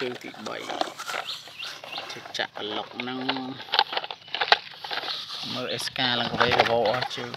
ជើងទី3ជើងចាក់ក្លុកហ្នឹងមើលអេសកាឡើងកវេកវោអស់ជើង